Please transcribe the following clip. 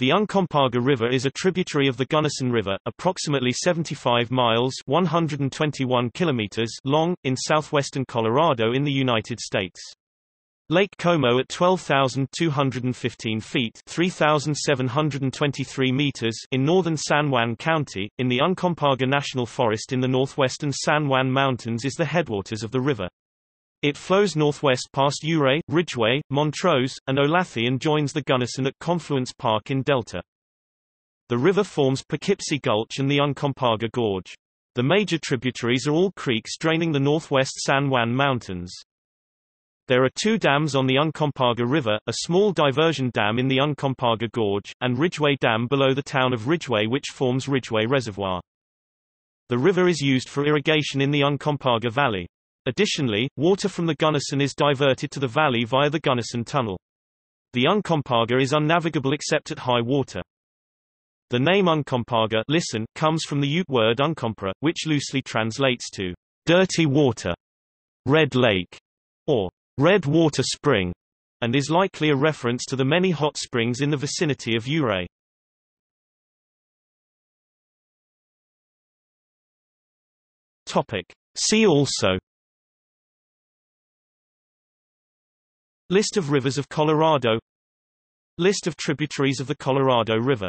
The Uncompahgre River is a tributary of the Gunnison River, approximately 75 miles 121 kilometers long, in southwestern Colorado in the United States. Lake Como at 12,215 feet 3,723 meters in northern San Juan County, in the Uncompahgre National Forest in the northwestern San Juan Mountains is the headwaters of the river. It flows northwest past Ouray, Ridgway, Montrose, and Olathe and joins the Gunnison at Confluence Park in Delta. The river forms Poughkeepsie Gulch and the Uncompahgre Gorge. The major tributaries are all creeks draining the northwest San Juan Mountains. There are two dams on the Uncompahgre River, a small diversion dam in the Uncompahgre Gorge, and Ridgway Dam below the town of Ridgway which forms Ridgway Reservoir. The river is used for irrigation in the Uncompahgre Valley. Additionally, water from the Gunnison is diverted to the valley via the Gunnison Tunnel. The Uncompahgre is unnavigable except at high water. The name Uncompahgre listen, comes from the Ute word Uncompahgre, which loosely translates to dirty water, red lake, or red water spring, and is likely a reference to the many hot springs in the vicinity of Ouray. Topic. See also List of rivers of Colorado. List of tributaries of the Colorado River